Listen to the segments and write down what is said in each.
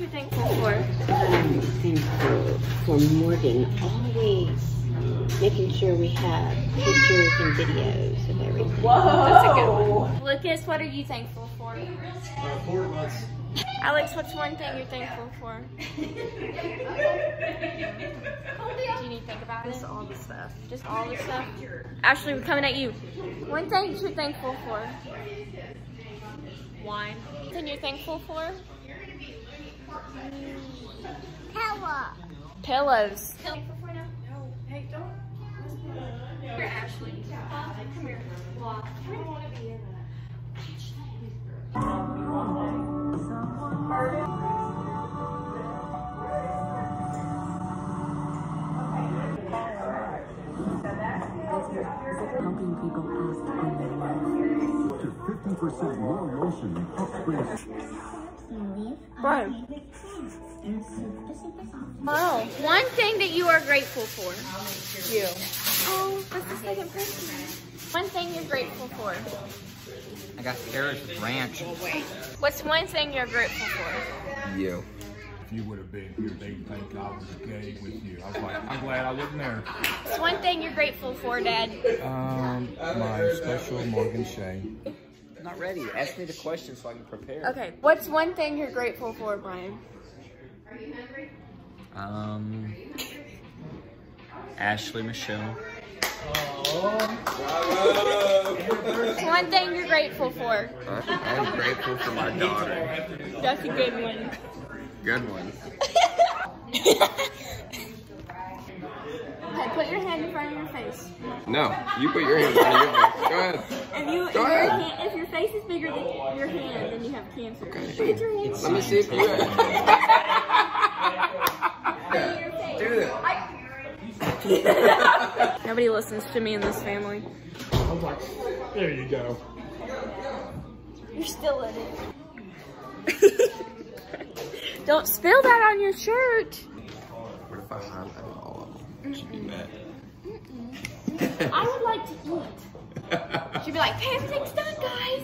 you're thankful for? I'm thankful for Morgan always making sure we have pictures and videos of everything. That's a good one. Lucas, what are you thankful for? Uh, Alex, what's one thing you're thankful for? Do you need to think about it? Just all the stuff. Just all the stuff? Ashley, we're coming at you. One thing you're thankful for? Wine. Something you're thankful for? Power. Pillows. Hey, don't. Here, Ashley. Come here. helping people act on their lives. to 50% more lotion in Hot Springs. Brian. Oh, one thing that you are grateful for. You. Oh, that's the second person. One thing you're grateful for. I got carrots with ranch. What's one thing you're grateful for? You. If you would have been here, they'd think I was gay with you. I was like, I'm glad I wasn't there. What's one thing you're grateful for, Dad? Um, my special Morgan Shea. I'm not ready. Ask me the question so I can prepare. Okay. What's one thing you're grateful for, Brian? Um, Ashley Michelle. What's one thing you're grateful for? I'm grateful for my daughter. That's a good one. Good one. Okay, put your hand in front of your face. No, you put your hand on your face. Go ahead. If you if Go your, hand, if your face is bigger than your hand, then you have cancer. Put your hand Let me see if you Do that. Nobody listens to me in this family. There you go. You're still in it. Don't spill that on your shirt. What if I highlighted all of them? She'd be mad. I would like to eat. She'd be like, pancakes done, guys.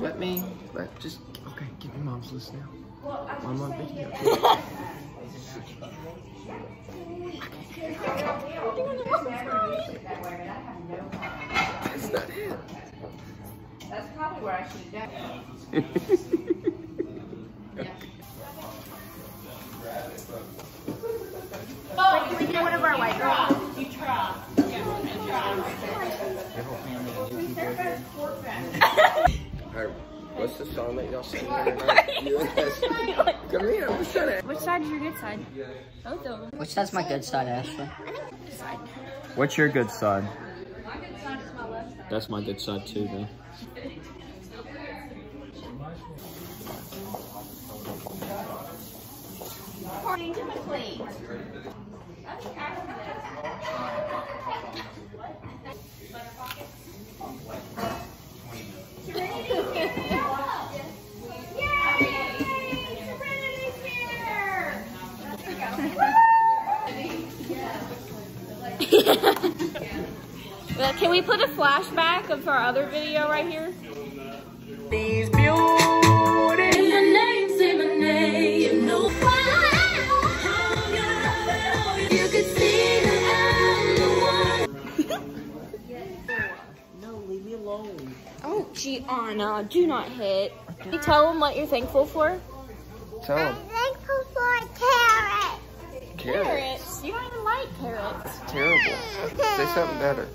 Let me, let, just, okay, give me mom's list now. Well, I'm on video. That's not it. Oh, Alright, what's the song that y'all sing? You and us. Come here, what's that? Which side is your good side? Both of them. Which side's my good side, Ashley? What's your good side? My good side is my left side. That's my good side too, though. According to the plate. Well, Can we put a flashback of our other video right here? These beauty. No, leave me alone. Oh, Gianna, do not hit. Can you tell them what you're thankful for? Tell I'm thankful for carrots. Carrots. You don't even like carrots. Terrible. Say something better.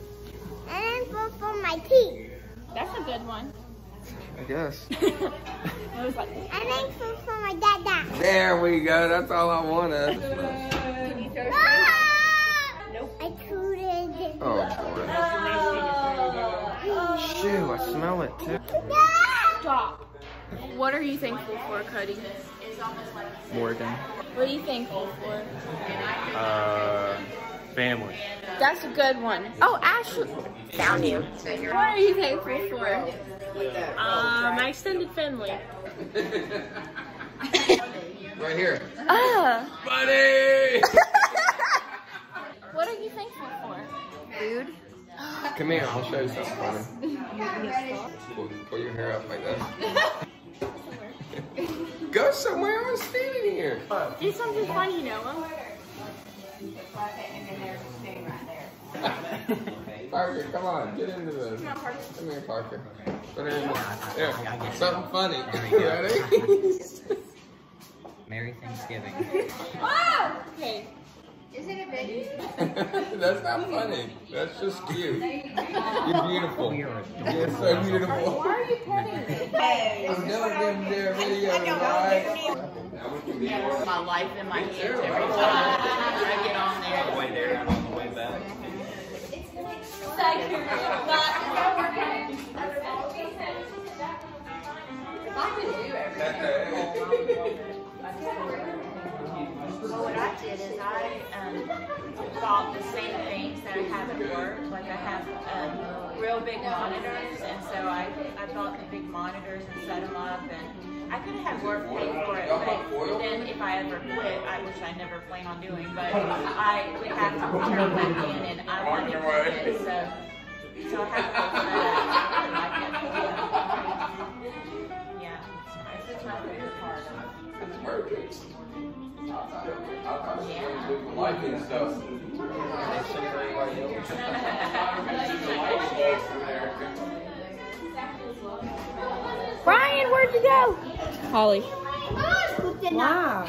I'm thankful for my teeth. That's a good one. I guess. I was like, I'm thankful for my dada. There we go. That's all I wanted. can you throw! Nope. I couldn't. Oh boy. Shoo, I smell it too. Stop. What are you thankful for, Cody? Morgan. What are you thankful for? Uh, family. That's a good one. Oh, Ashley. Found you. What are you thankful for? Uh, my extended family. Right here. Ah. Buddy! What are you thankful for? Food. Come here, I'll show you something funny. Pull, pull your hair up like that. Go somewhere, I'm standing here. Do something funny, Noah. Parker, come on, get into this. Come on, Parker. Come here, Parker. Put her in the. Here, something funny. There we. Ready? Merry Thanksgiving. Oh! Okay. Is it a baby? That's not funny. That's just cute. You're beautiful. You're adorable. You're so beautiful. Why are you petting me? I'm never doing their video, guys. my life in my hands every time I get on there. Way there and on the way back. Well, what I did is I um, bought the same things that I have at work. Like I have um, real big monitors, and so I, I bought the big monitors and set them up. And I could have had work pay for it, but then if I ever quit, I, which I never plan on doing, but I would have to turn back in, and I wanted to quit. So, so I have to go for that. I really like it. Yeah, it's nice. It's my favorite part. Liking stuff. Brian, where'd you go? Holly. Wow.